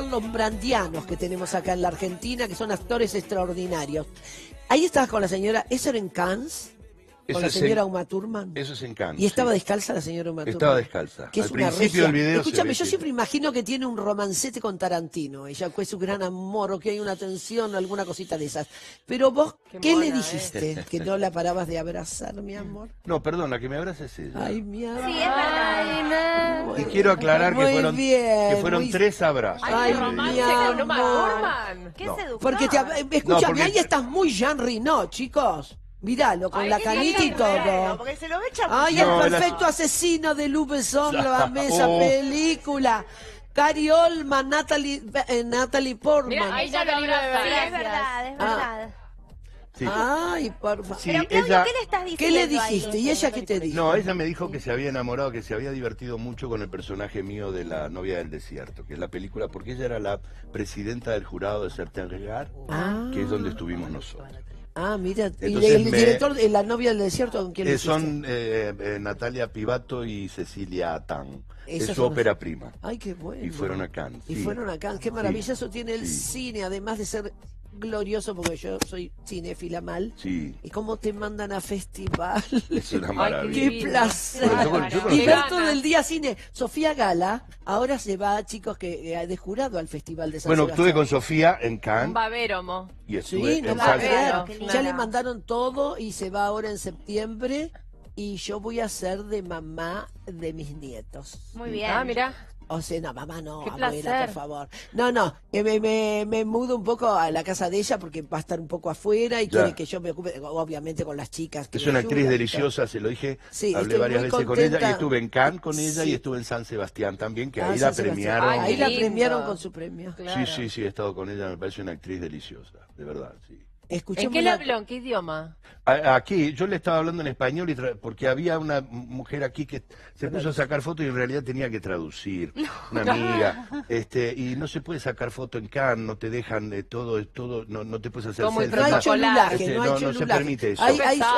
Marlon Brandianos que tenemos acá en la Argentina, que son actores extraordinarios. Ahí estabas con la señora, ¿eso era en Cannes? Eso Con la en- señora Uma Thurman. Eso es en Cannes. Y estaba sí. descalza la señora Uma Thurman. Estaba descalza. Que es Al una principio del video Escúchame, yo siempre imagino que tiene un romancete con Tarantino. Ella fue su gran amor, o que hay una tensión, alguna cosita de esas. Pero vos, ¿qué, Qué le mona, dijiste? Que no la parabas de abrazar, mi amor. No, perdón, la que me abraza es ella. Ay, mi amor. Sí, es verdad. Y quiero aclarar que Muy fueron, bien, que fueron muy- tres abrazos. Ay. Romance con. Qué No. Porque te, ab- escúchame, porque- ahí estás muy Jean Reno, chicos. Míralo, con Ay, la canita y todo. Porque se lo ve chapu- Ay, No, el la- perfecto asesino de Lubeson, lo amé esa Oh. película. Cary Oldman, Natalie, eh, Natalie Portman. Mira, ahí ya lo Sí, abraza. es verdad, es Ah. Sí. Ay, por favor. Sí, Pero Claudio, ella- ¿qué le estás diciendo ¿Qué le ahí? dijiste? ¿Y ella qué te dijo? No, ella me dijo que se había enamorado, que se había divertido mucho con el personaje mío de La novia del desierto, que es la película, porque ella era la presidenta del jurado de Certain Regard, Ah. que es donde estuvimos nosotros. Ah, mira. ¿Y Entonces el me- director de La novia del desierto con quién Eh, son eh, eh, Natalia Pivato y Cecilia Atán. Es Esas su son- ópera prima. Ay, qué bueno. Y fueron a Cannes, Y sí. fueron a Cannes. Qué maravilloso tiene el sí. cine, además de ser glorioso, porque yo soy cinéfila mal. Sí, ¿Y cómo te mandan a festival? es una Ay, maravilla. ¡Qué placer! Y ver todo el día cine. Sofía Gala ahora se va, chicos, que eh, de jurado al Festival de San Bueno, estuve con. Sofía en Un Cannes baberomo. y estuve Sí, no en va a. Qué Ya le mandaron todo y se va ahora en septiembre. Y yo voy a ser de mamá de mis nietos. Muy bien. Ah, mira. O sea, no, mamá no, Qué abuela, placer. por favor. No, no, que me, me, me mudo un poco a la casa de ella porque va a estar un poco afuera y Ya. quiere que yo me ocupe, obviamente, con las chicas. que Es una actriz deliciosa, se lo dije. Sí, Hablé varias veces con ella y estuve en Cannes con ella Sí. y estuve en San Sebastián también, que. Ah, ahí la San premiaron. Ay, Ahí la premiaron con su premio. Claro. Sí, sí, sí, he estado con ella, me parece una actriz deliciosa, de verdad, sí. ¿En qué le la- habló? ¿En qué idioma? Aquí, yo le estaba hablando en español y tra- porque había una mujer aquí que se puso a sacar fotos y en realidad tenía que traducir, una amiga, este, y no se puede sacar foto en Cannes, no te dejan de todo, todo, no, no te puedes hacer muy selfie. No hay Este, no hay no, no se chelulaje. permite eso. Hay- hay- Pesado.